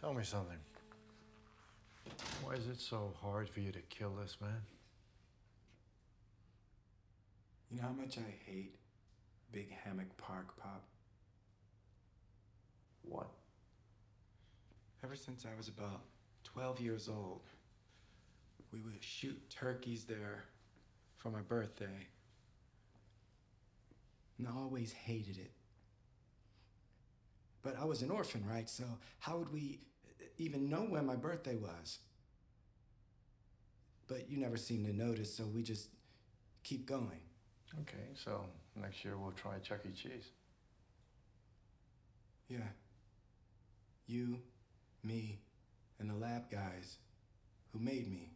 Tell me something. Why is it so hard for you to kill this man? You know how much I hate Big Hammock Park, Pop? What? Ever since I was about 12 years old, we would shoot turkeys there for my birthday. And I always hated it. But I was an orphan, right? So how would we even know when my birthday was? But you never seem to notice, so we just keep going. Okay, so next year we'll try Chuck E. Cheese. Yeah. You, me, and the lab guys who made me.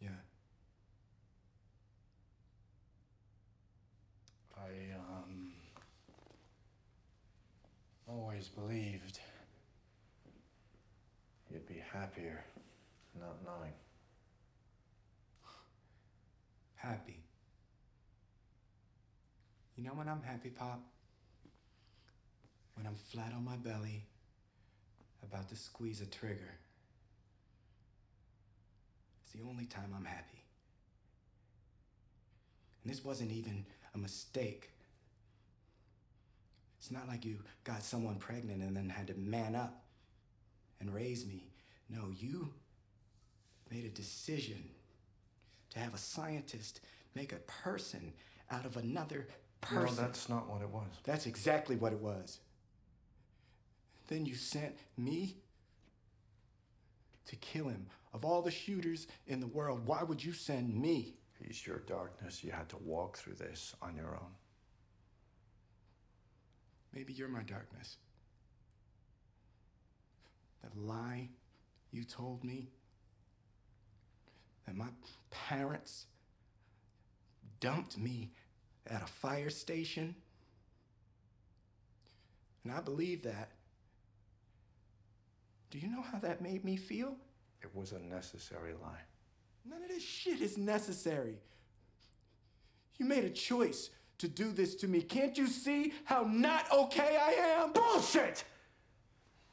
Yeah. I, um. Always believed you'd be happier not knowing. Happy. You know when I'm happy, Pop? When I'm flat on my belly, about to squeeze a trigger. It's the only time I'm happy. And this wasn't even a mistake. It's not like you got someone pregnant and then had to man up and raise me. No, you made a decision to have a scientist make a person out of another person. No, that's not what it was. That's exactly what it was. Then you sent me to kill him. Of all the shooters in the world, why would you send me? He's your darkness. You had to walk through this on your own. Maybe you're my darkness. That lie you told me that my parents dumped me at a fire station. And I believe that. Do you know how that made me feel? It was a necessary lie. None of this shit is necessary. You made a choice to do this to me. Can't you see how not okay I am? Bullshit!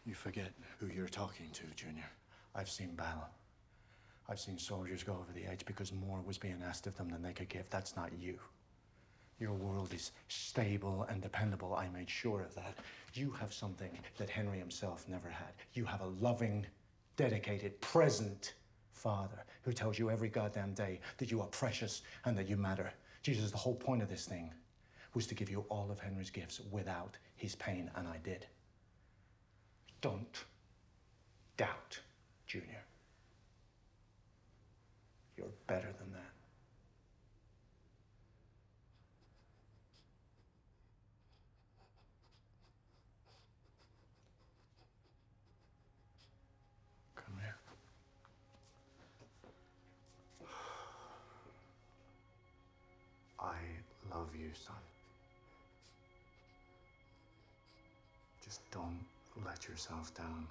You forget who you're talking to, Junior. I've seen battle. I've seen soldiers go over the edge because more was being asked of them than they could give. That's not you. Your world is stable and dependable. I made sure of that. You have something that Henry himself never had. You have a loving, dedicated, present father who tells you every goddamn day that you are precious and that you matter. Jesus, the whole point of this thing was to give you all of Henry's gifts without his pain, and I did. Don't doubt, Junior. You're better than that. Love you, son. Just don't let yourself down.